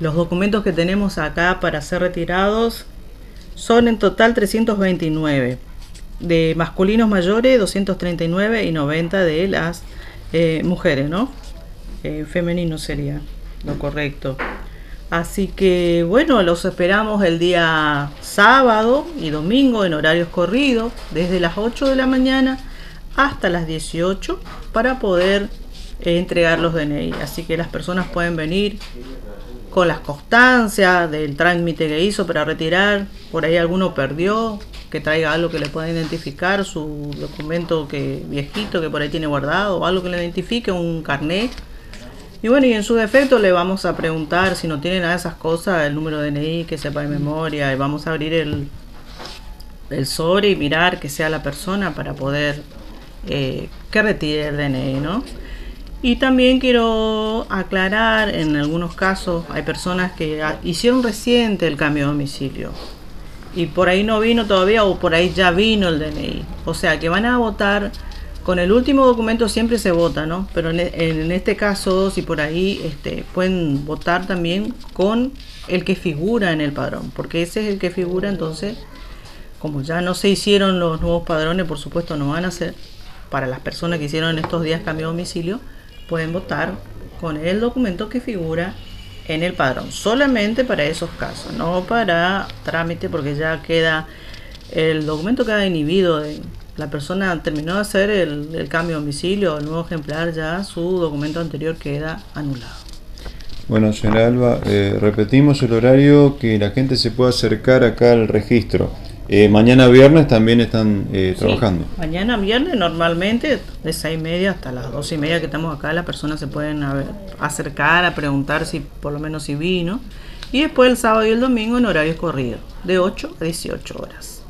Los documentos que tenemos acá para ser retirados son en total 329. De masculinos mayores, 239 y 90 de las eh, mujeres, ¿no? Eh, femenino sería lo correcto. Así que bueno, los esperamos el día sábado y domingo en horarios corridos, desde las 8 de la mañana hasta las 18 para poder eh, entregar los DNI. Así que las personas pueden venir con las constancias del trámite que hizo para retirar. Por ahí alguno perdió, que traiga algo que le pueda identificar, su documento que viejito que por ahí tiene guardado, algo que le identifique, un carnet. Y bueno, y en su defecto le vamos a preguntar si no tiene nada de esas cosas, el número de DNI que sepa de memoria, y vamos a abrir el, el sobre y mirar que sea la persona para poder eh, que retire el DNI, ¿no? Y también quiero aclarar, en algunos casos hay personas que hicieron reciente el cambio de domicilio y por ahí no vino todavía o por ahí ya vino el DNI. O sea que van a votar con el último documento siempre se vota, ¿no? Pero en, en este caso, si por ahí este, pueden votar también con el que figura en el padrón, porque ese es el que figura, entonces, como ya no se hicieron los nuevos padrones, por supuesto no van a ser para las personas que hicieron en estos días cambio de domicilio, pueden votar con el documento que figura en el padrón, solamente para esos casos, no para trámite porque ya queda, el documento queda inhibido, de, la persona terminó de hacer el, cambio de domicilio, el nuevo ejemplar, ya su documento anterior queda anulado. Bueno, señora Alba, eh, repetimos el horario que la gente se pueda acercar acá al registro. Eh, mañana viernes también están eh, trabajando. mañana viernes normalmente de seis y media hasta las dos y media que estamos acá las personas se pueden acercar a preguntar si por lo menos si vino y después el sábado y el domingo en horario corrido de 8 a 18 horas.